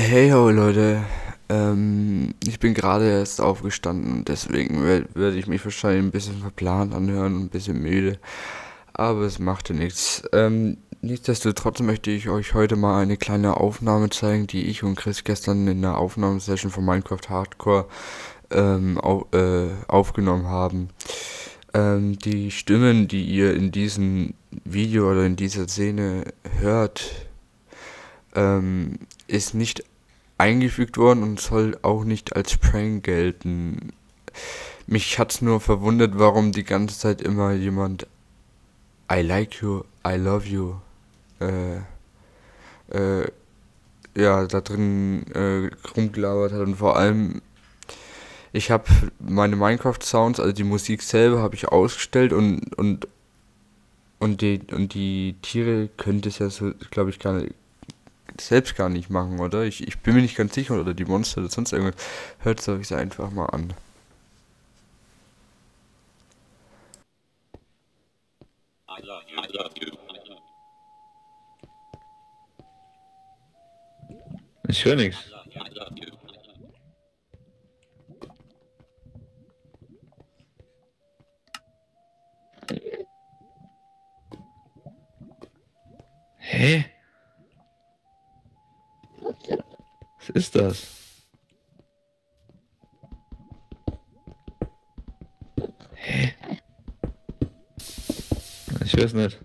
Hey ho Leute, ähm, ich bin gerade erst aufgestanden, deswegen werde werd ich mich wahrscheinlich ein bisschen verplant anhören und ein bisschen müde, aber es machte nichts. Ähm, nichtsdestotrotz möchte ich euch heute mal eine kleine Aufnahme zeigen, die ich und Chris gestern in der Aufnahmesession von Minecraft Hardcore ähm, au äh, aufgenommen haben. Ähm, die Stimmen, die ihr in diesem Video oder in dieser Szene hört, ähm, ist nicht eingefügt worden und soll auch nicht als Prank gelten. Mich hat's nur verwundert, warum die ganze Zeit immer jemand I like you, I love you äh, äh, ja, da drin äh, rumgelabert hat und vor allem ich habe meine Minecraft Sounds, also die Musik selber habe ich ausgestellt und und und die und die Tiere könnte es ja so, glaube ich, gar nicht selbst gar nicht machen, oder? Ich, ich bin mir nicht ganz sicher, oder die Monster oder sonst irgendwas. Hört es euch einfach mal an. Ich höre nichts. Hä? Was ist das? Hä? Ich weiß nicht.